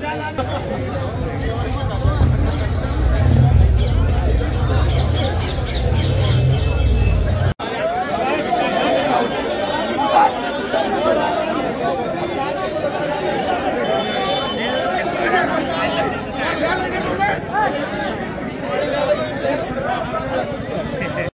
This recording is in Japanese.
jalan